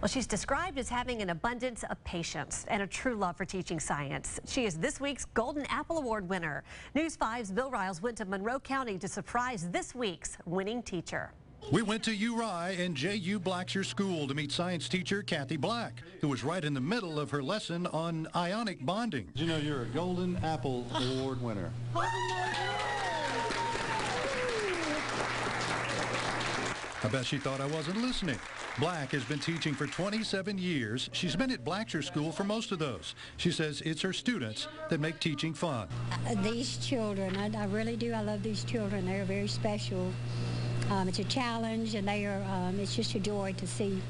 Well, she's described as having an abundance of patience and a true love for teaching science. She is this week's Golden Apple Award winner. News 5's Bill Riales went to Monroe County to surprise this week's winning teacher. We went to Uriah and J.U. Blacksher School to meet science teacher Kathy Black, who was right in the middle of her lesson on ionic bonding. You know you're a Golden Apple Award winner. I bet she thought I wasn't listening. Black has been teaching for 27 years. She's been at Blacksher School for most of those. She says it's her students that make teaching fun. Uh, these children, I, I, really do. I love these children. They're very special. Um, it's a challenge, and they are. Um, it's just a joy to see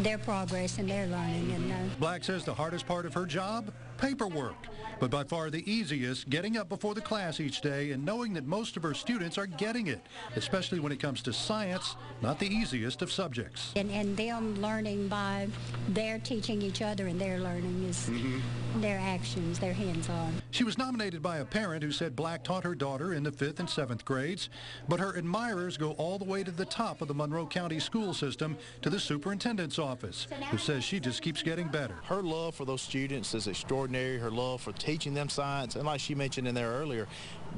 their progress and their learning. And uh, Black says the hardest part of her job, paperwork, but by far the easiest, getting up before the class each day and knowing that most of her students are getting it, especially when it comes to science, not the easiest of subjects. And, and them learning by their teaching each other and their learning is mm-hmm. Their actions, their hands-on. She was nominated by a parent who said Black taught her daughter in the fifth and seventh grades, but her admirers go all the way to the top of the Monroe County school system to the superintendent's office, who says she just keeps getting better. Her love for those students is extraordinary. Her love for teaching them science, and like she mentioned in there earlier,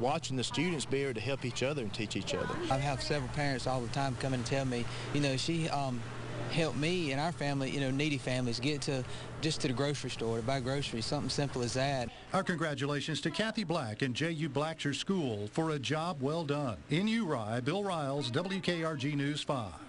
watching the students be able to help each other and teach each other. I have several parents all the time come and tell me, you know, she um, helped me and our family, you know, needy families, get to just to the grocery store to buy groceries, something simple as that. Our congratulations to Kathy Black and J.U. Blacksher School for a job well done. In Uriah, Bill Riales, WKRG News 5.